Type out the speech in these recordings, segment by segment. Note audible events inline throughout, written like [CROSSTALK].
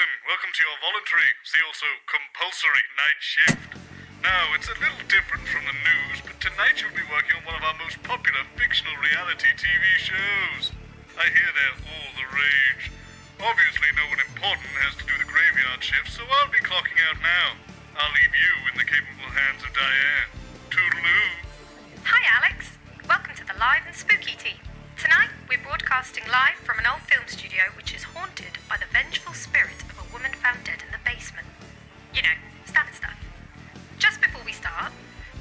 Welcome to your voluntary, see also compulsory night shift. Now, it's a little different from the news, but tonight you'll be working on one of our most popular fictional reality TV shows. I hear they're all the rage. Obviously, no one important has to do the graveyard shift, so I'll be clocking out now. I'll leave you in the capable hands of Diane. Toodaloo. Hi, Alex. Welcome to the Live and Spooky team. Tonight, we're broadcasting live from an old film studio which is haunted by the vengeful spirit woman found dead in the basement. You know, standard stuff. Just before we start,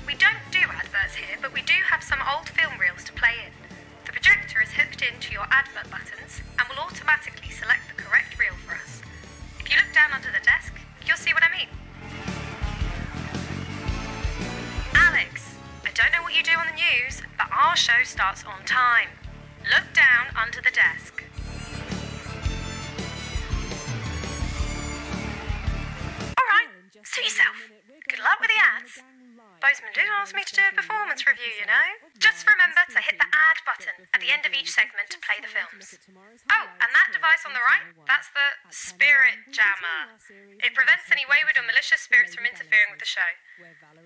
we don't do adverts here, but we do have some old film reels to play in. The projector is hooked into your advert buttons and will automatically select the correct reel for us. If you look down under the desk, you'll see what I mean. Alex, I don't know what you do on the news, but our show starts on time. Look down under the desk. Suit yourself. Good luck with the ads. Bozeman do ask me to do a performance review, you know. Just remember to hit the ad button at the end of each segment to play the films. Oh, and that device on the right, that's the Spirit Jammer. It prevents any wayward or malicious spirits from interfering with the show.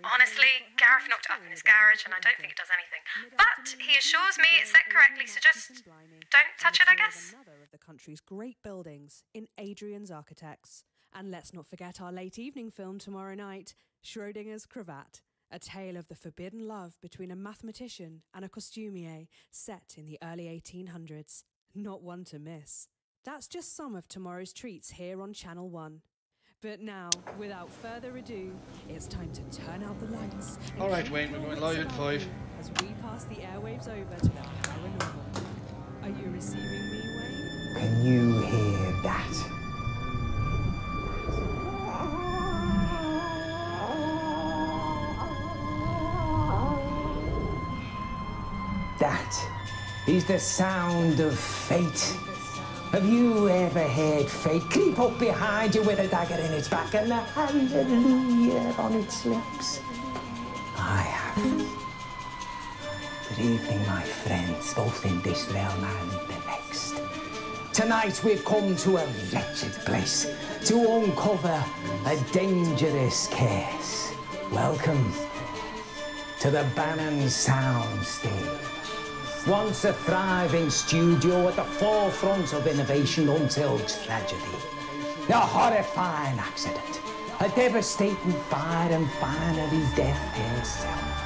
Honestly, Gareth knocked it up in his garage and I don't think it does anything. But he assures me it's set correctly, so just don't touch it, I guess. Another of the country's great buildings in Adrian's Architects. And let's not forget our late evening film tomorrow night, Schrodinger's Cravat, a tale of the forbidden love between a mathematician and a costumier set in the early 1800s. Not one to miss. That's just some of tomorrow's treats here on Channel 1. But now, without further ado, it's time to turn out the lights. All right, Wayne, we're going wits live at about you five. As we pass the airwaves over to the paranormal. Are you receiving me, Wayne? Can you hear that? That is the sound of fate. Have you ever heard fate creep up behind you with a dagger in its back and a hallelujah on its lips? I have. Good evening, my friends, both in this realm and the next. Tonight we've come to a wretched place to uncover a dangerous case. Welcome to the Bannon Sound Stage. Once a thriving studio at the forefront of innovation until tragedy. A horrifying accident. A devastating fire and finally death herself.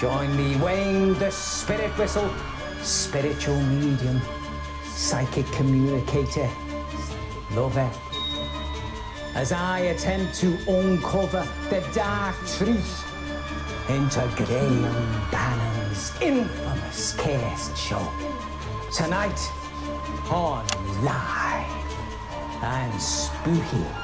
Join me, Wayne, de Spiritwhistle, spiritual medium, psychic communicator, lover, as I attempt to uncover the dark truth into Graham Bannon's infamous case show. Tonight on Live and Spooky.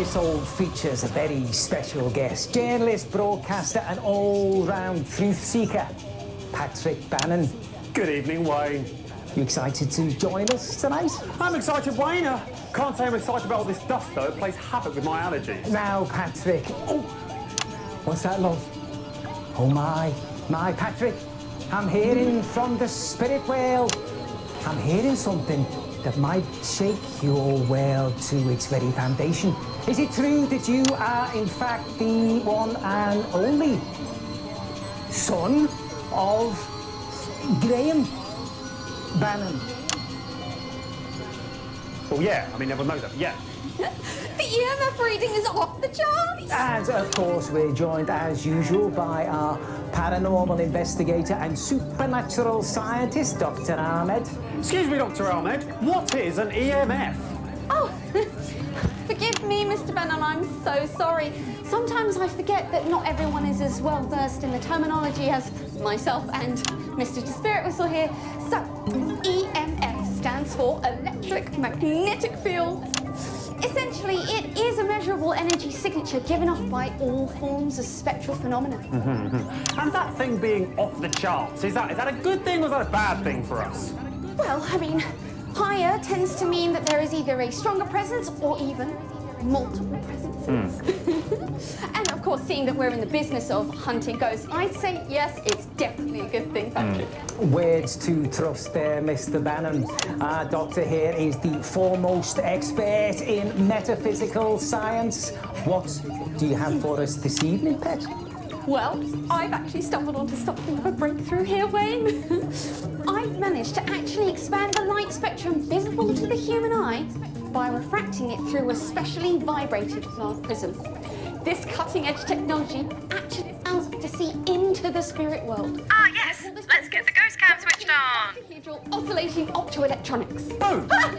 Episode features a very special guest, journalist, broadcaster, and all-round truth seeker, Patrick Bannon. Good evening, Wayne. You excited to join us tonight? I'm excited, Wayne. Uh, can't say I'm excited about all this dust, though. It plays havoc with my allergies. Now, Patrick. Oh, what's that, love? Oh my, my Patrick. I'm hearing from the spirit world. I'm hearing something that might shake your world to its very foundation. Is it true that you are, in fact, the one and only son of Graham Bannon? Oh yeah, I mean, everyone knows that, yeah. [LAUGHS] The EMF reading is off the charts. And of course, we're joined as usual by our paranormal investigator and supernatural scientist, Dr. Ahmed. Excuse me, Dr. Ahmed, what is an EMF? Oh, [LAUGHS] forgive me, Mr. Bannon, I'm so sorry. Sometimes I forget that not everyone is as well versed in the terminology as myself and Mr. Spiritwhistle here. So, EMF stands for electric magnetic field. Essentially, it is a measurable energy signature given off by all forms of spectral phenomena. Mm-hmm. And that thing being off the charts, is that, is that a good thing or is that a bad thing for us? Well, I mean, higher tends to mean that there is either a stronger presence or even multiple presences. Hmm. [LAUGHS] and of course, seeing that we're in the business of hunting ghosts, I'd say yes, it's definitely a good thing, Patrick. Hmm. Words to trust there, Mr. Bannon. Our doctor here is the foremost expert in metaphysical science. What do you have for us this evening, pet? Well, I've actually stumbled onto something of a breakthrough here, Wayne. [LAUGHS] I've managed to actually expand the light spectrum visible to the human eye by refracting it through a specially vibrated flat prism. This cutting edge technology actually allows us to see into the spirit world. Ah, yes. Let's get the ghost cam switched on. Cathedral oscillating optoelectronics. Boom! Ah!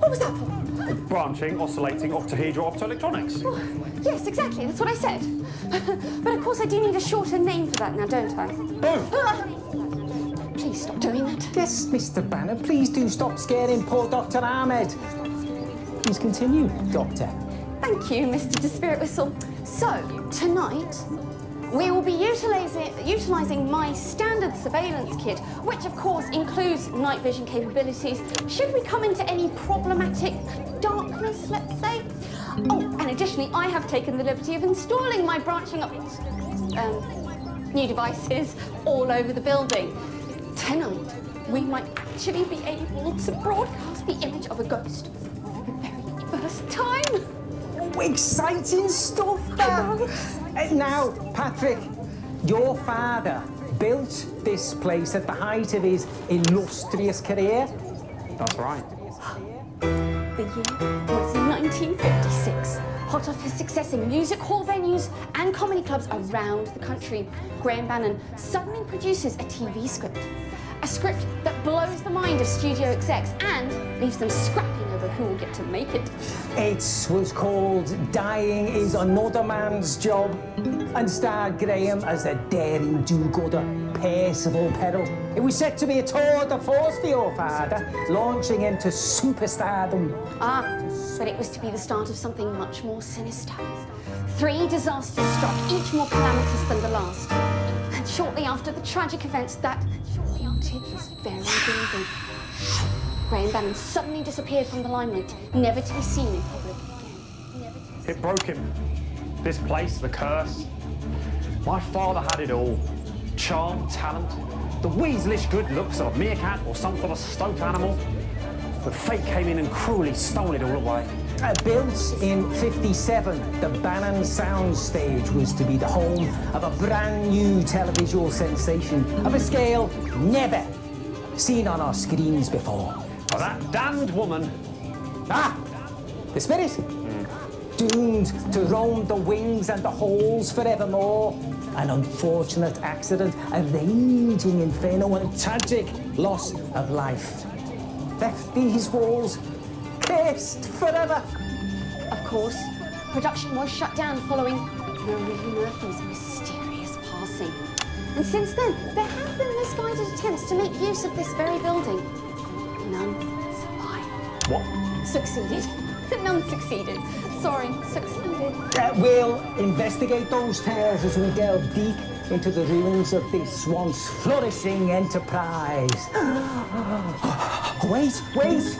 What was that for? Branching, oscillating, octahedral optoelectronics. Yes, exactly, that's what I said. [LAUGHS] but of course, I do need a shorter name for that now, don't I? Boom! Ah! Please stop doing that. Yes, Mr. Bannon, please do stop scaring poor Dr. Ahmed. Please continue, Doctor. Thank you, Mr. Spiritwhistle. So, tonight, we will be utilizing, utilizing my standard surveillance kit, which of course includes night vision capabilities, should we come into any problematic darkness, let's say. Oh, and additionally, I have taken the liberty of installing my branching up um, new devices all over the building. Tonight, we might actually be able to broadcast the image of a ghost first time. Oh, exciting stuff, that. Now, Patrick, your father built this place at the height of his illustrious career. That's right. The year was 1956. Hot off his success in music hall venues and comedy clubs around the country, Graham Bannon suddenly produces a TV script. A script that blows the mind of studio execs and leaves them scrapping over who will get to make it. It was called Dying is Another Man's Job and starred Graham as the daring do-gooder Percival Peril. It was set to be a tour de force for your father, launching him to superstardom. Ah, but it was to be the start of something much more sinister. Three disasters struck, each more calamitous than the last. And shortly after the tragic events that haunted this very building, Graham Bannon suddenly disappeared from the limelight, never to be seen in public again. Never to be It broke him. This place, the curse. My father had it all. Charm, talent, the weaselish good looks of a meerkat or some sort of stoat animal. But fate came in and cruelly stole it all away. Uh, built in 57, the Bannon Soundstage was to be the home of a brand new televisual sensation of a scale never seen on our screens before. But that damned woman, Ah, the spirit. Doomed to roam the wings and the halls forevermore. An unfortunate accident, a raging inferno, and a tragic loss of life. Left these walls cursed forever. Of course, production was shut down following Marie Murphy's mysterious passing. And since then, there have been misguided attempts to make use of this very building. None survived. what? Succeeded. [LAUGHS] None succeeded. Sorry, succeeded. Uh, we'll investigate those tales as we delve deep into the ruins of this once flourishing enterprise. [GASPS] wait, wait!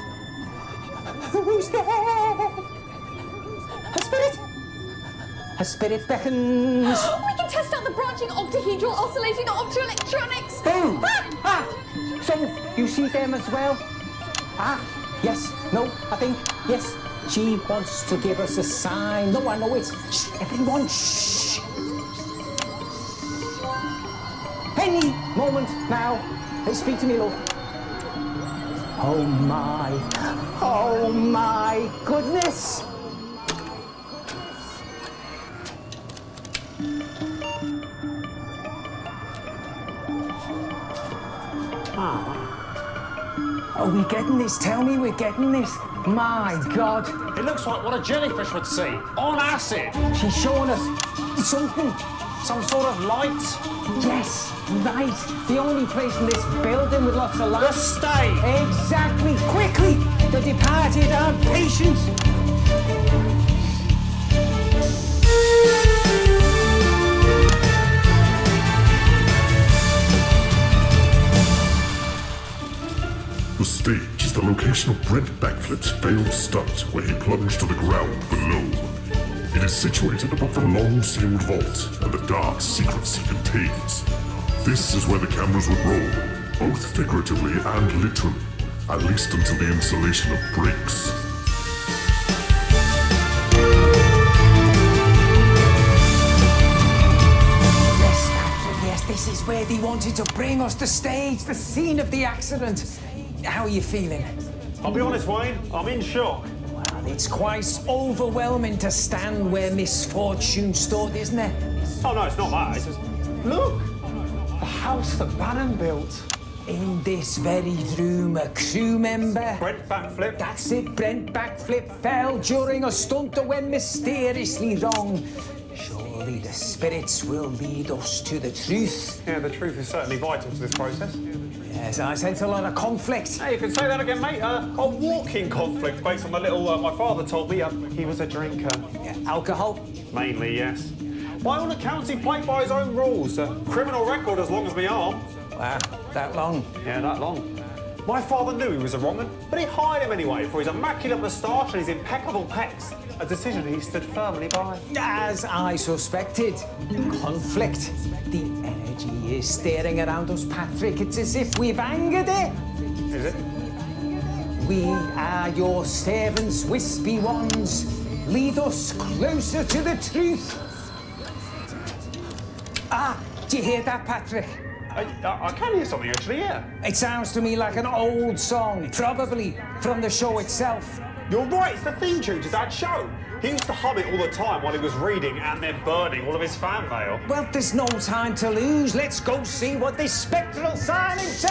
Who's there? A spirit? A spirit beckons. [GASPS] We can test out the branching octahedral oscillating optoelectronics. Boom! Ah! So, you see them as well? Ah, yes, no, I think, yes. She wants to give us a sign. No, I know it. Shh, everyone, shh. Any moment now. Hey, speak to me, love. Oh my, oh my goodness! Are we getting this? Tell me we're getting this. My God, It looks like what a jellyfish would see. On acid. she's showing us something. Some sort of light. Yes, light. The only place in this building with lots of light. The stage. Exactly. Quickly, the departed are patient. The location of Brent Backflip's failed stunt where he plunged to the ground below. It is situated above the long sealed vault and the dark secrets it contains. This is where the cameras would roll, both figuratively and literally, at least until the installation of brakes. Yes, yes, this is where they wanted to bring us. The stage, the scene of the accident. How are you feeling? I'll be honest, Wayne. I'm in shock. Well, it's quite overwhelming to stand where misfortune stood, isn't it? Oh no, it's not that. It's just look, the house that Bannon built. In this very room, a crew member. Brent backflip. That's it, Brent Backflip fell during a stunt that went mysteriously wrong. Surely the spirits will lead us to the truth. Yeah, the truth is certainly vital to this process. Yes, I sense a lot of conflict. Hey, you can say that again, mate. Uh, a walking conflict based on the little uh, my father told me. Uh, he was a drinker. Yeah, alcohol? Mainly, yes. By all accounts, he played by his own rules. A criminal record as long as me arm. Wow, that long. Yeah, that long. My father knew he was a wrong un, but he hired him anyway for his immaculate moustache and his impeccable pecs. A decision he stood firmly by. As I suspected, conflict. The energy is staring around us, Patrick. It's as if we've angered it. Is it? We are your servants, wispy ones. Lead us closer to the truth. Ah, do you hear that, Patrick? I, I, I can hear something actually, yeah. It sounds to me like an old song, probably from the show itself. You're right, it's the theme tune to that show. He used to hum it all the time while he was reading and then burning all of his fan mail. Well, there's no time to lose. Let's go see what this spectral sign entails.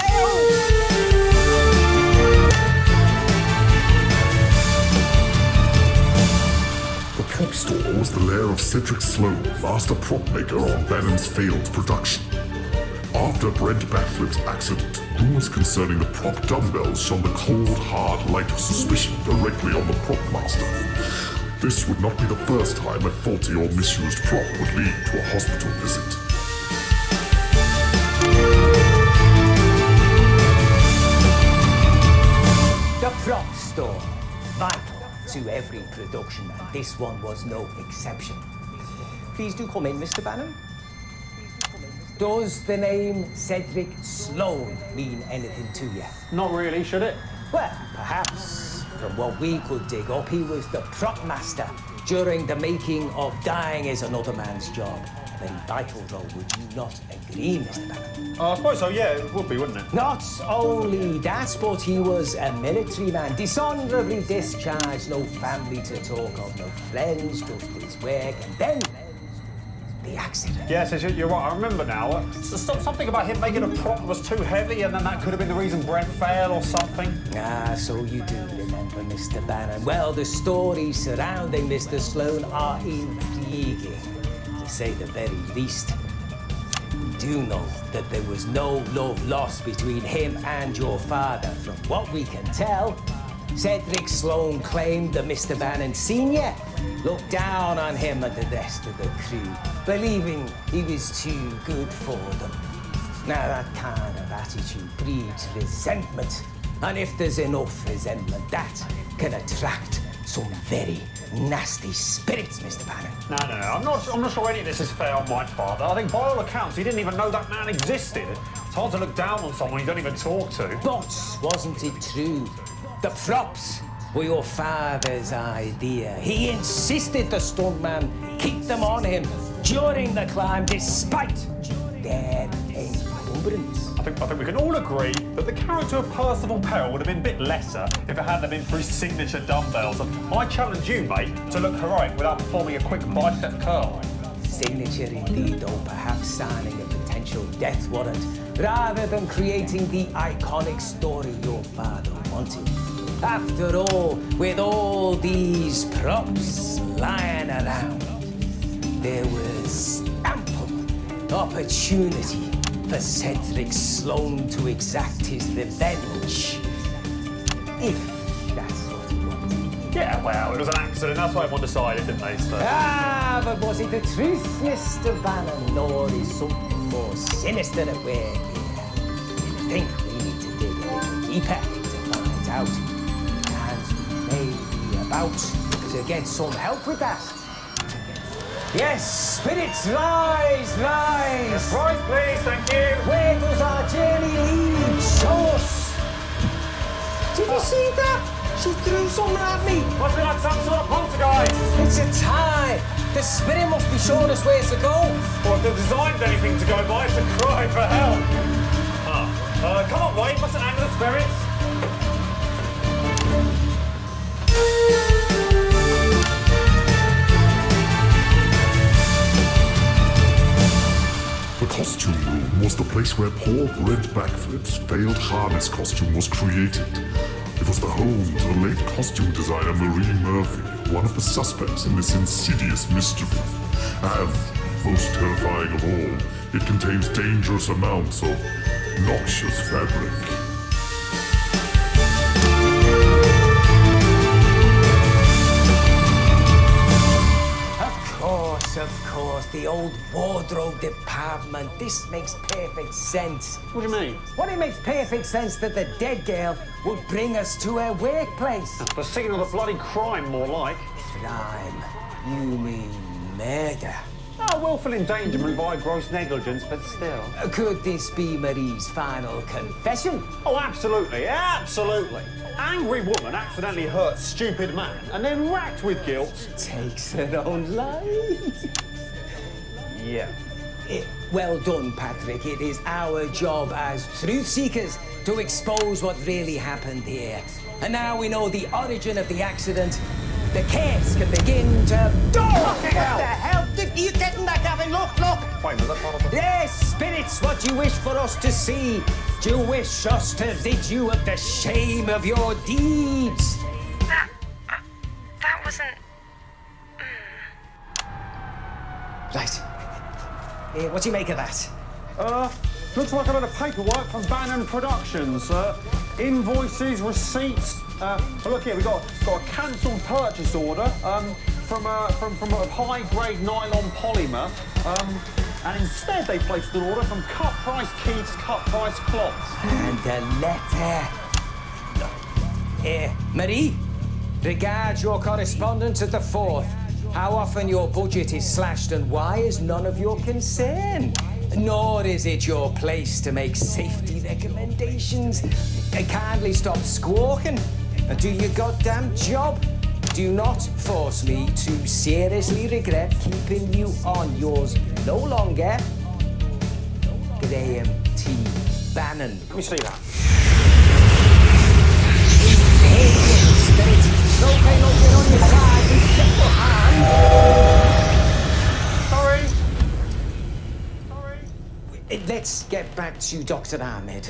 The prop store was the lair of Cedric Sloan, master prop maker on Bannon's failed production. After Brent Backflip's accident, rumors concerning the prop dumbbells shone the cold, hard light of suspicion directly on the prop master. This would not be the first time a faulty or misused prop would lead to a hospital visit. The prop store, vital to every production, and this one was no exception. Please do come in, Mr. Bannon. Does the name Cedric Sloan mean anything to you? Not really, should it? Well, perhaps from what we could dig up, he was the prop master during the making of Dying is Another Man's Job. A very vital role, would you not agree, Mr. Bannon? Uh, I suppose so, yeah, it would be, wouldn't it? Not only that, but he was a military man, dishonorably discharged, no family to talk of, no friends, just his work, and then the accident. Yes, you're right. I remember now. Uh, something about him making a prop that was too heavy, and then that could have been the reason Brent failed or something. Ah, so you do remember Mr. Bannon. Well, the stories surrounding Mr. Sloan are intriguing, to say the very least. We do know that there was no love lost between him and your father. From what we can tell, Cedric Sloan claimed that Mr. Bannon Sr. looked down on him and the rest of the crew, believing he was too good for them. Now, that kind of attitude breeds resentment. And if there's enough resentment, that can attract some very nasty spirits, Mr. Bannon. No, no, no. I'm not, I'm not sure any of this is fair on my father. I think by all accounts, he didn't even know that man existed. It's hard to look down on someone you don't even talk to. But wasn't it true? The props were your father's idea. He insisted the stuntman keep them on him during the climb despite their encumbrance. I think, I think we can all agree that the character of Percival Peril would have been a bit lesser if it hadn't been for his signature dumbbells. And I challenge you, mate, to look heroic without performing a quick bicep curl. Signature indeed, or perhaps signing a potential death warrant, rather than creating the iconic story your father wanted. After all, with all these props lying around, there was ample opportunity for Cedric Sloan to exact his revenge. If that's what he wanted. Yeah, well, it was an accident. That's what everyone decided, didn't they? So. Ah, but was it the truth, Mr. Bannon, or is something more sinister at work here? I think we need to dig a little deeper to find out. And may be about to get some help with that. Yes, spirits, rise, rise! Right, please, thank you. Where does our journey lead? Show us! Did you see that? She threw something at me! Must be like some sort of poltergeist. It's a tie! The spirit must be showing us where to go! Or if the design's anything to go by, it's a cry for help. Huh. Uh, come on, Wade, mustn't anger the spirits. Costume room was the place where Paul Brent Backflip's failed harness costume was created. It was the home to the late costume designer Marie Murphy, one of the suspects in this insidious mystery. And, most terrifying of all, it contains dangerous amounts of noxious fabric. The old wardrobe department. This makes perfect sense. What do you mean? Well, it makes perfect sense that the dead girl would bring us to her workplace. Ah, the scene of the bloody crime, more like. Crime. You mean murder? Oh, willful endangerment by gross negligence, but still. Uh, could this be Marie's final confession? Oh, absolutely, absolutely. Angry woman accidentally hurts stupid man and then racked with guilt. Takes her own life. Yeah. Eh, well done, Patrick. It is our job as truth seekers to expose what really happened here. And now we know the origin of the accident. The case can begin to. Oh, what the hell? Did you getting that, Gavin? Look, look! Wait, was that part of the... Yes, spirits, what do you wish for us to see? Do you wish us to rid you of the shame of your deeds? Eh, what do you make of that? Uh, looks like a lot of paperwork from Bannon Productions. Uh, invoices, receipts. Uh, look here, we got got a cancelled purchase order um, from uh, from from a high-grade nylon polymer. Um, and instead they placed an order from cut price Keith's cut price cloths. And a letter. Eh, Marie, regard your correspondence at the fourth. How often your budget is slashed and why is none of your concern. Nor is it your place to make safety recommendations. Kindly stop squawking and do your goddamn job. Do not force me to seriously regret keeping you on yours no longer. Graham T. Bannon. Let me see that. Sorry. Sorry. Let's get back to Dr. Ahmed.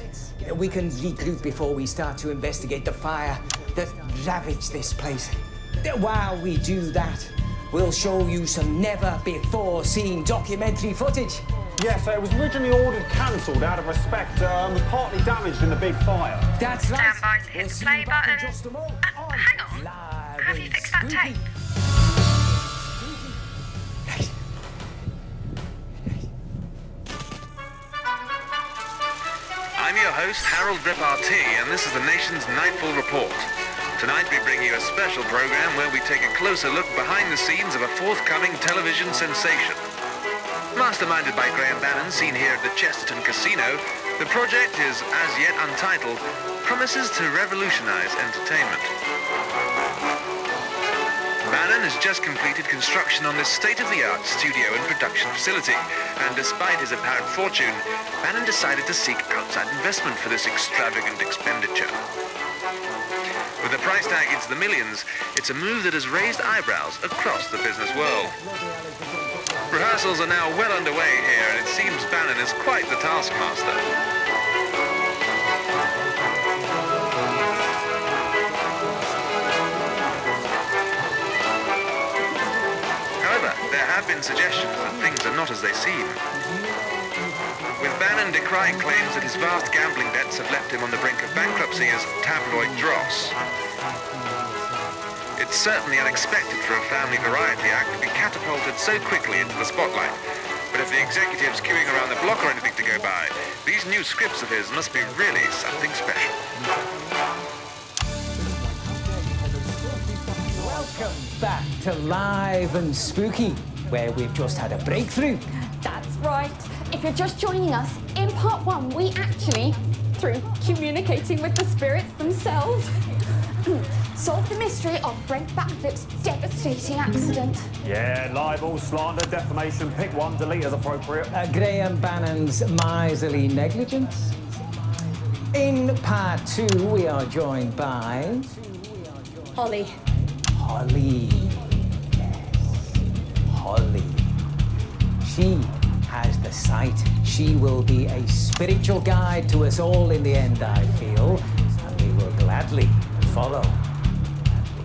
We can regroup before we start to investigate the fire that ravaged this place. While we do that, we'll show you some never before seen documentary footage. Yes, it was originally ordered cancelled out of respect uh, and was partly damaged in the big fire. That's right. Stand by to hit We'll the play back button. just a moment. Uh, hang on. Live Have you and fixed that spooky. tape? Host, Harold Repartee, and this is the nation's Nightfall Report. Tonight we bring you a special program where we take a closer look behind the scenes of a forthcoming television sensation. Masterminded by Graham Bannon, seen here at the Chesterton Casino, the project is, as yet untitled, promises to revolutionize entertainment. Bannon has just completed construction on this state-of-the-art studio and production facility, and despite his apparent fortune, Bannon decided to seek outside investment for this extravagant expenditure. With a price tag into the millions, it's a move that has raised eyebrows across the business world. Rehearsals are now well underway here, and it seems Bannon is quite the taskmaster. Suggestions that things are not as they seem. With Bannon decrying claims that his vast gambling debts have left him on the brink of bankruptcy as tabloid dross. It's certainly unexpected for a family variety act to be catapulted so quickly into the spotlight. But if the executive's queuing around the block or anything to go by, these new scripts of his must be really something special. Welcome back to Live and Spooky, where we've just had a breakthrough. That's right. If you're just joining us, in part one, we actually, through communicating with the spirits themselves, [CLEARS THROAT] solved the mystery of Brent Backflip's devastating accident. Yeah, libel, slander, defamation, pick one, delete as appropriate. Uh, Graham Bannon's miserly negligence. In part two, we are joined by Holly. Holly. Holly. She has the sight. She will be a spiritual guide to us all in the end, I feel. And we will gladly follow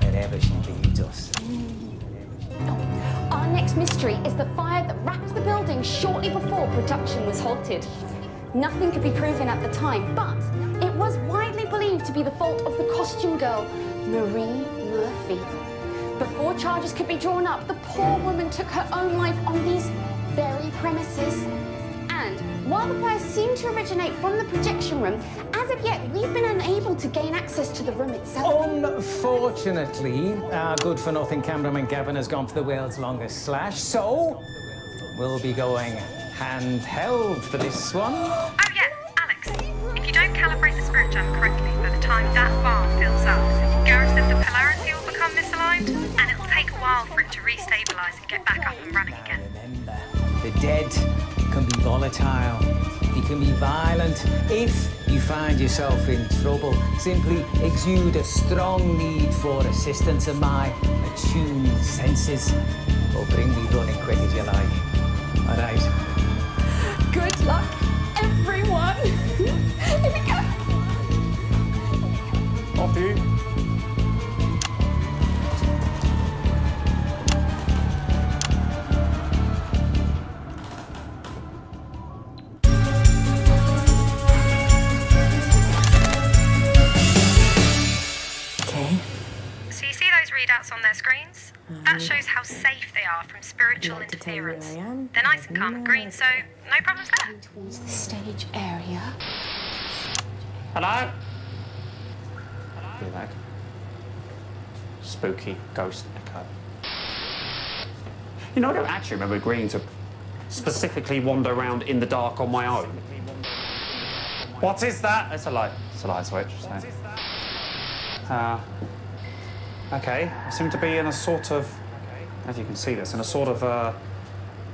wherever she leads us. Our next mystery is the fire that wrapped the building shortly before production was halted. Nothing could be proven at the time, but it was widely believed to be the fault of the costume girl, Marie Murphy. Before charges could be drawn up, the poor woman took her own life on these very premises. And while the fire seemed to originate from the projection room, as of yet, we've been unable to gain access to the room itself. Unfortunately, our good for nothing cameraman Gavin has gone for the world's longest slash, so we'll be going handheld for this one. Oh yeah, Alex. If you don't calibrate the spirit jammer correctly by the time that bar fills up, Gareth says the polarity while for it to restabilize and get back up and running again. Remember, the dead can be volatile. They can be violent. If you find yourself in trouble, simply exude a strong need for assistance, of my attuned senses Or bring me running quick as you like. All right. Good luck, everyone. [LAUGHS] Here we go. Off you. That shows how safe they are from spiritual like to tell you where interference. I? They're nice and calm and green, so no problems there. Towards the stage area. Hello? Be back. Spooky ghost echo. You know, I don't actually remember agreeing to specifically wander around in the dark on my own. What is that? It's a light. It's a light switch. So. Uh, okay. I seem to be in a sort of, as you can see this, in a sort of uh,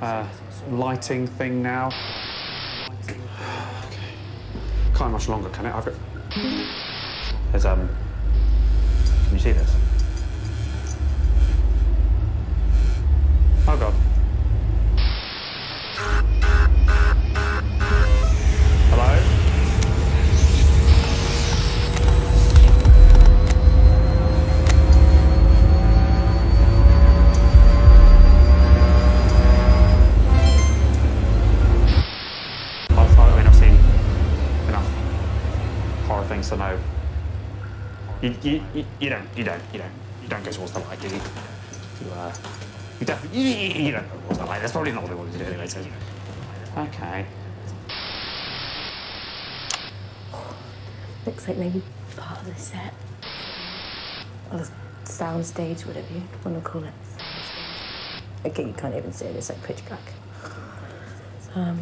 uh, lighting thing now. Okay. [SIGHS] Can't much longer, can it? I've got. There's um. Can you see this? Oh god. You, you, you, don't, you don't, you don't, you don't go towards the light, do you? You, uh, you definitely, you, you, don't go towards the light. That's probably not what they wanted to do anyway, so. Okay. Looks like maybe part of the set. Or the sound stage, whatever you want to call it. Okay, you can't even see it. It's like pitch black. Um,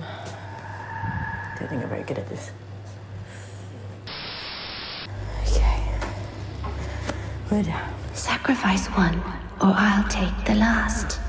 don't think I'm very good at this. would. Sacrifice one, or I'll take the last.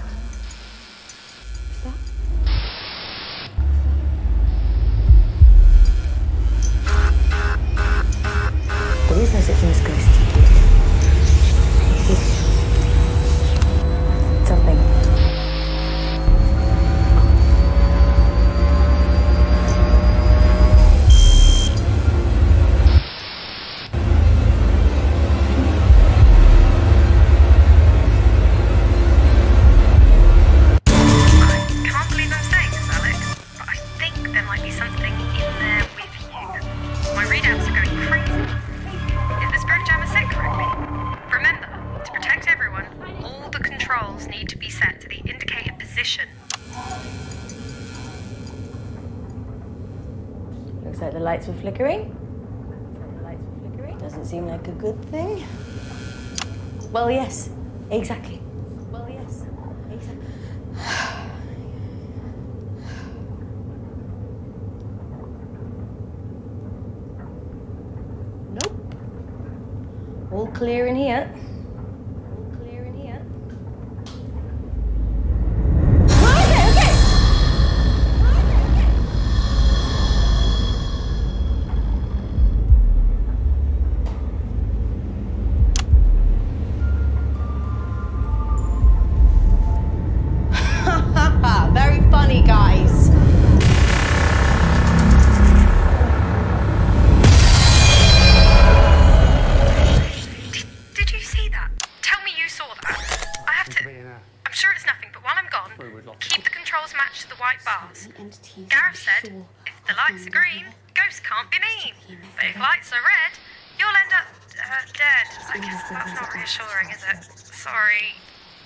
lights are green, ghosts can't be mean. But if lights are red, you'll end up uh, dead. I guess that's not reassuring, is it? Sorry.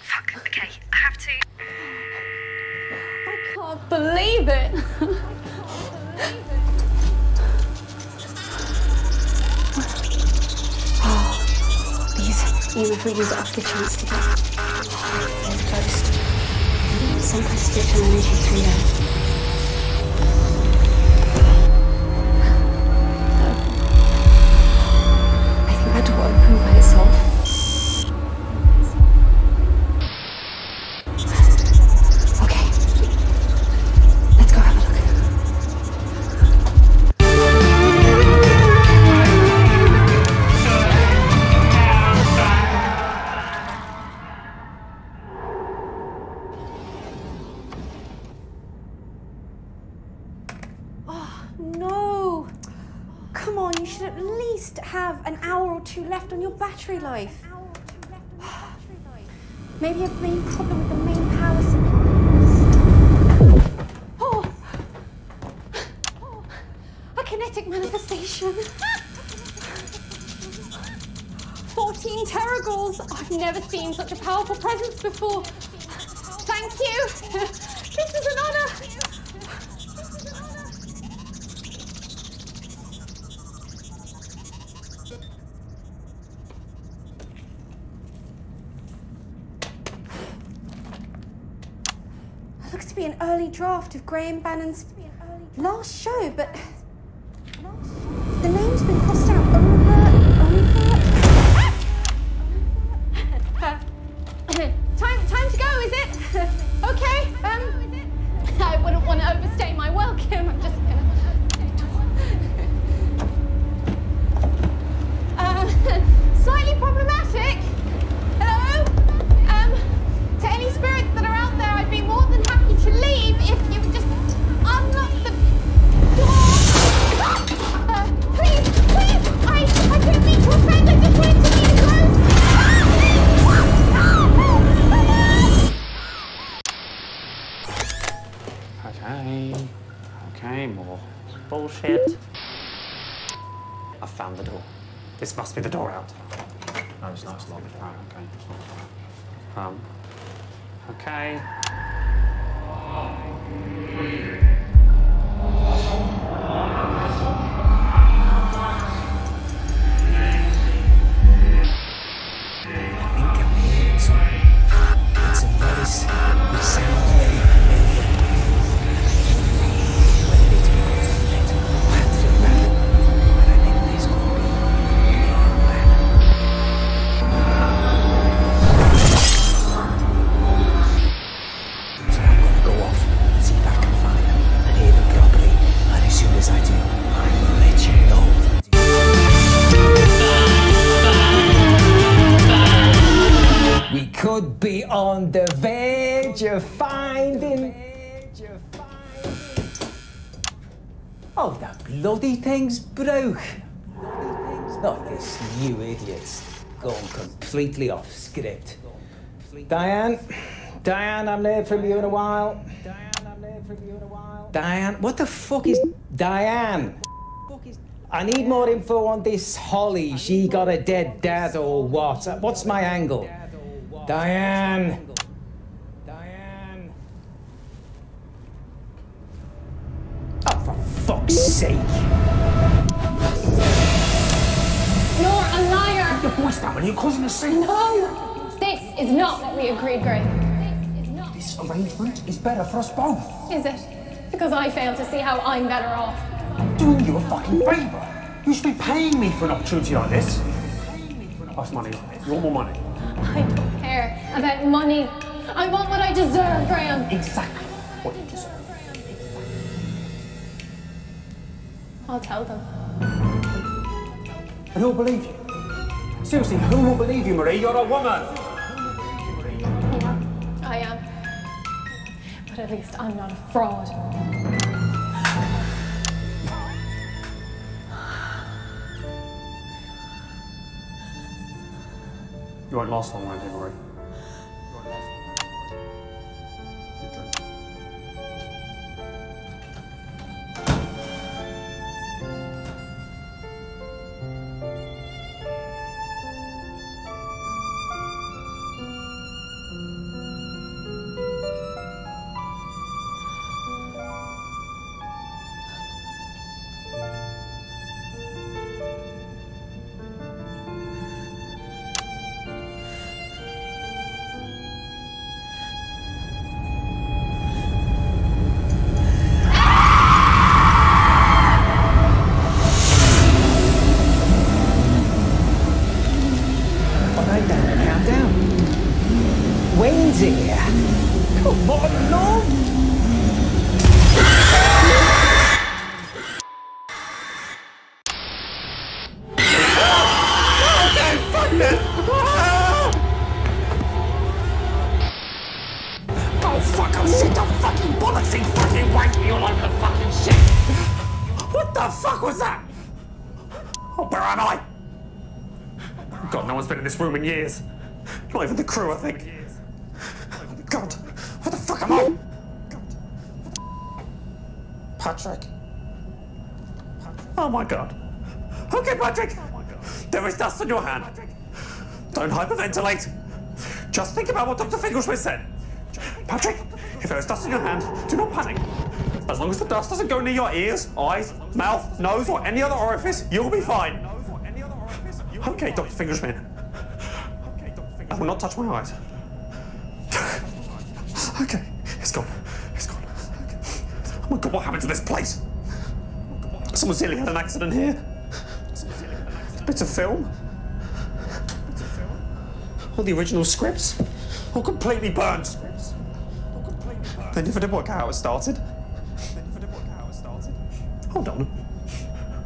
Fuck, okay, I have to. I can't believe it! oh, [LAUGHS] [GASPS] these, even if we use it off the chance to get as close, some kind of spiritual energy through them. Maybe a main problem with the main power supplies. Oh! oh. A kinetic manifestation. 14 teragals. I've never seen such a powerful presence before. Thank you. [LAUGHS] This is an honor. draft of Graham Bannon's last show, but out. No, it's not slotted. Okay. It's not. Um, okay. Thing's broke. Not this new idiot's gone completely off script. Diane, Diane, I'm there from you in a while. Diane, I'm there from you in a while. Diane, what the fuck is Diane? I need more info on this Holly. She got a dead dad or what? What's my angle? Diane. Diane. Oh, for fuck's sake. Your when you're causing a scene. No! This is not what we agreed, Graham. This arrangement is better for us both. Is it? Because I fail to see how I'm better off. Doing you a fucking favour. You should be paying me for an opportunity like this. That's money. You want more money? I don't care about money. I want what I deserve, Graham. Exactly what you deserve. I'll tell them. And who'll believe you? Seriously, who will believe you, Marie? You're a woman. Yeah, I am. But at least I'm not a fraud. You won't last long, won't you, Marie? No in this room in years. Not even the crew, I think. God, what the fuck am I? Patrick. Oh my god. Okay, Patrick. Oh there is dust on your hand. Don't hyperventilate. Just think about what Dr. Finkelschmidt said. Patrick, if there is dust in your hand, do not panic. As long as the dust doesn't go near your ears, eyes, mouth, nose, or any other orifice, you'll be fine. Okay, Dr. Fingerschmidt. I will not touch my eyes. okay, it's gone. It's gone. Okay. Oh my god, what happened to this place? Someone silly had an accident here. Bits of film. All the original scripts. All completely burnt. They never did work out how it started. Hold on.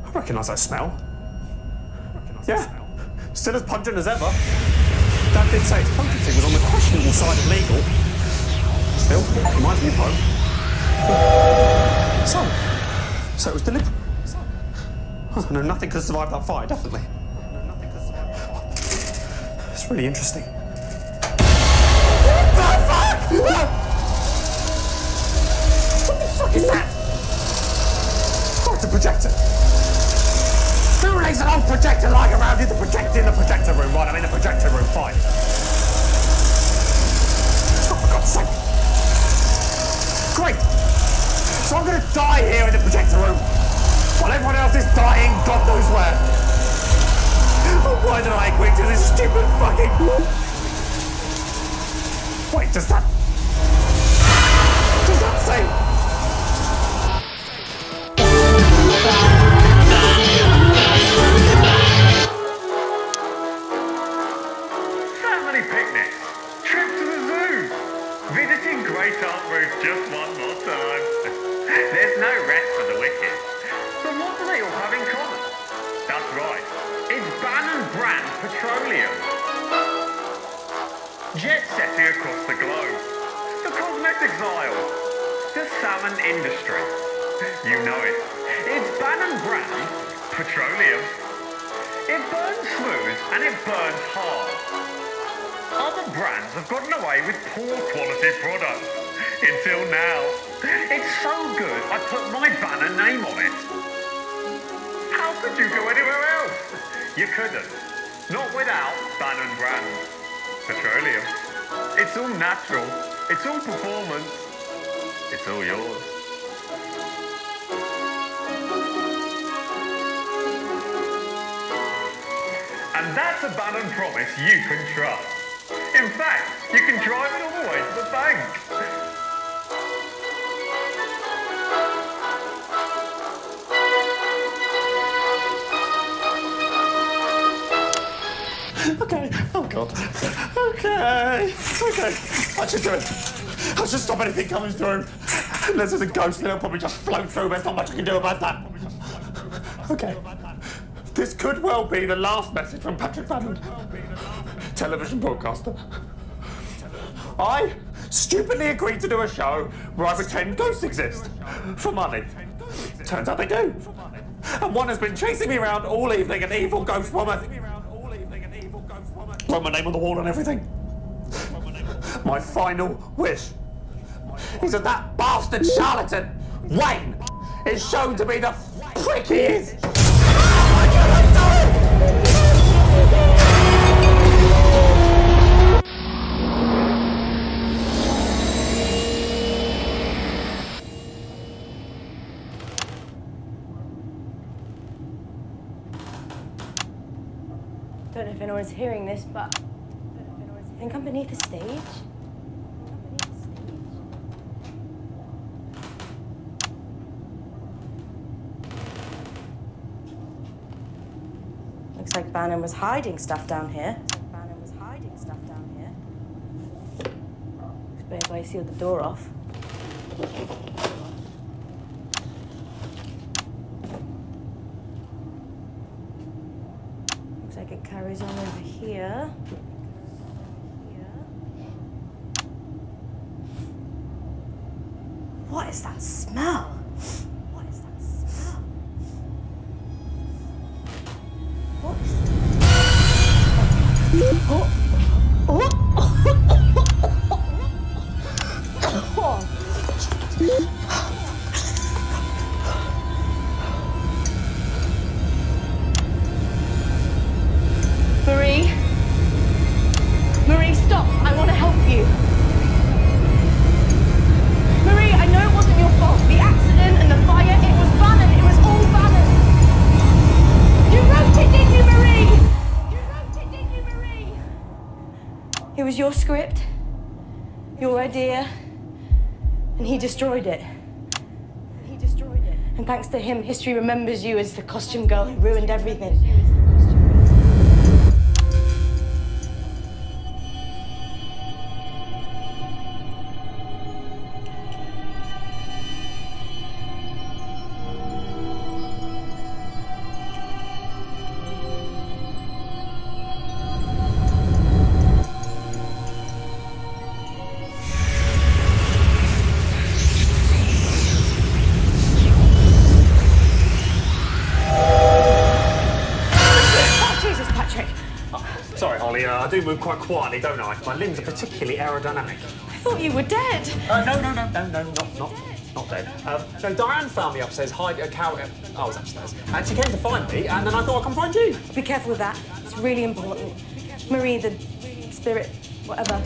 I recognise that smell. Yeah. Still as pungent as ever. Dad did say its potency was on the questionable side of legal. Still, me of home. So, so it was deliberate. Oh, no, nothing could have survived that fire, definitely. It's really interesting. What the fuck is that? Oh, it's a projector. Who lays an old projector lying around in the projector in the projector room? Right, I'm in the projector room, fine. Oh, for God's sake. Great. So I'm gonna die here in the projector room. While everyone else is dying, God knows where. Oh, why did I agree to this stupid fucking... Wait, does that... Does that say... salmon industry. You know it. It's Bannon brand petroleum. It burns smooth and it burns hard. Other brands have gotten away with poor quality products. Until now. It's so good I put my Bannon name on it. How could you go anywhere else? You couldn't. Not without Bannon brand. Petroleum. It's all natural. It's all performance. It's all yours. And that's a Bannon promise you can trust. In fact, you can drive it all the way to the bank. Okay. Oh God. Okay. Okay. I should do it. I should stop anything coming through. Unless there's a ghost, then it'll probably just float through. There's not much I can do about that. Okay. This could well be the last message from Patrick Bannon, television broadcaster. I stupidly agreed to do a show where I pretend ghosts exist for money. Turns out they do. And one has been chasing me around all evening, an evil ghost woman. Wrote my name on the wall and everything. My final wish is that that bastard charlatan, Wayne, is shown to be the prick he is. I Don't know if anyone's hearing this, but I think I'm beneath the stage. Looks like Bannon was hiding stuff down here. Bannon was hiding stuff down here. Explains why he sealed the door off. Idea, and he destroyed it. He destroyed it. And thanks to him, history remembers you as the costume girl who ruined everything. Quite quietly, don't I? My limbs are particularly aerodynamic. I thought you were dead. Uh, no, no, no, no, no, not, not, not dead. Um, no, Diane found me upstairs, hide a cow. I was upstairs, and she came to find me, and then I thought I'd come find you. Be careful with that. It's really important. Marie, the spirit, whatever,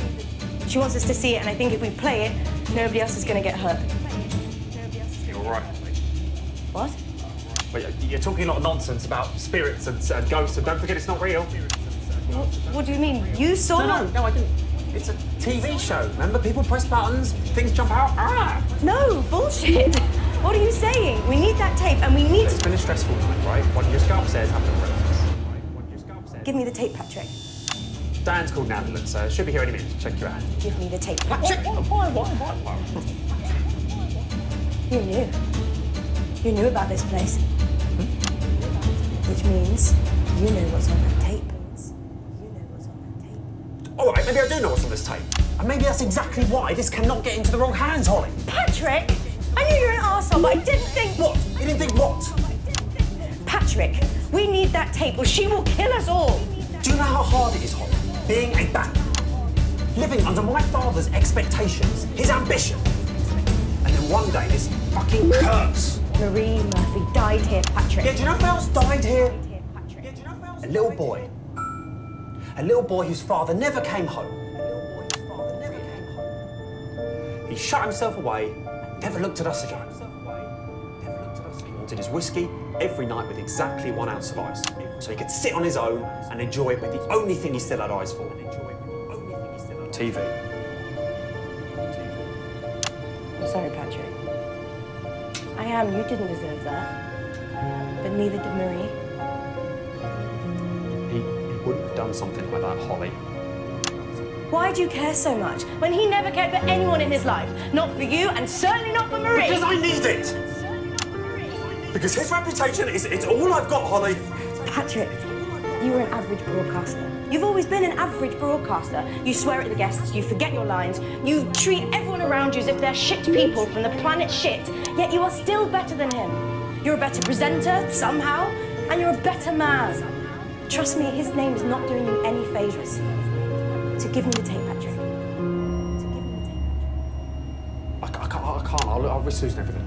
she wants us to see it, and I think if we play it, nobody else is going to get hurt. You're right. What? But you're- you're talking a lot of nonsense about spirits and, and ghosts, and don't forget it's not real. What, what do you mean? You saw No, no, no, I didn't. It's a TV show. Remember, people press buttons, things jump out. Ah! No, bullshit. [LAUGHS] What are you saying? We need that tape, and we need It's been a stressful night, right? Why don't you just go upstairs, have some breakfast? give me the tape, Patrick. Diane's called an ambulance, uh, should be here any minute. To check you out. Give me the tape, Patrick. Why, why, why, why? You knew. You knew about this place. Which means you know what's on tape. All right, maybe I do know what's on this tape. And maybe that's exactly why this cannot get into the wrong hands, Holly. Patrick, I knew you were an arsehole, but I didn't think. What? You didn't think what? Patrick, we need that tape or she will kill us all. Do you know how hard it is, Holly? Being a bat. Living under my father's expectations, his ambition. And then one day, this fucking curse. Marie Murphy died here, Patrick. Yeah, do you know who else died here? A little boy. A little boy whose father never came home. He shut himself away, never looked at us again. He wanted his whiskey every night with exactly one ounce of ice, so he could sit on his own and enjoy it with the only thing he still had eyes for. TV. I'm sorry, Patrick. I am. You didn't deserve that. But neither did Marie. He, he wouldn't have done something like that, Holly. Why do you care so much when he never cared for anyone in his life? Not for you, and certainly not for Marie. Because I need it! Because his reputation is it's all I've got, Holly. Patrick, you were an average broadcaster. You've always been an average broadcaster. You swear at the guests, you forget your lines, you treat everyone around you as if they're shit people from the planet shit, yet you are still better than him. You're a better presenter, somehow, and you're a better man. Trust me, his name is not doing you any favours. So give me the tape, Patrick. I, I can't. I can't. I'll, I'll risk losing everything.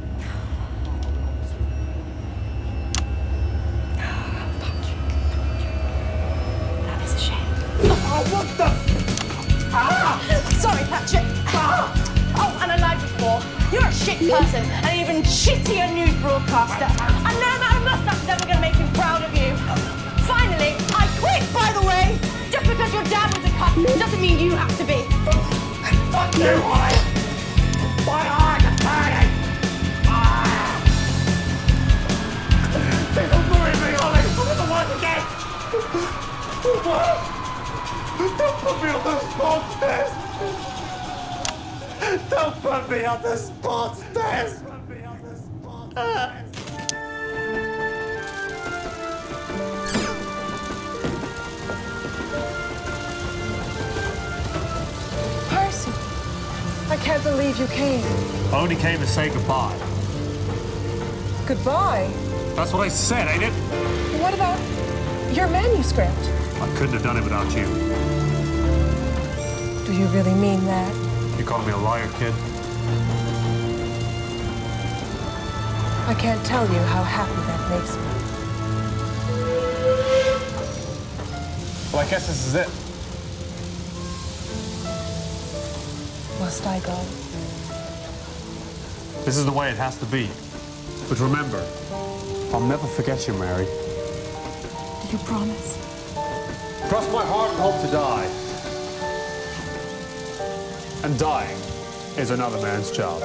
That is a shame. Oh, what the? Ah! Sorry, Patrick. Oh, and I lied before. You're a shit person, and an even shittier news broadcaster. Doesn't mean you have to be. Fuck you, Holly! My me, Holly! I'm gonna work again! Don't put me on the spot test! Don't put me on the spot test! Believe you came. I only came to say goodbye. Goodbye. That's what I said, ain't it? What about your manuscript? I couldn't have done it without you. Do you really mean that? You calling me a liar, kid? I can't tell you how happy that makes me. Well, I guess this is it. Must I go? This is the way it has to be. But remember, I'll never forget you, Mary. Do you promise? Cross my heart and hope to die. And dying is another man's job.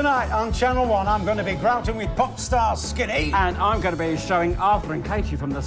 Tonight on Channel 1, I'm going to be grouting with pop star Skinny. And I'm going to be showing Arthur and Katie from the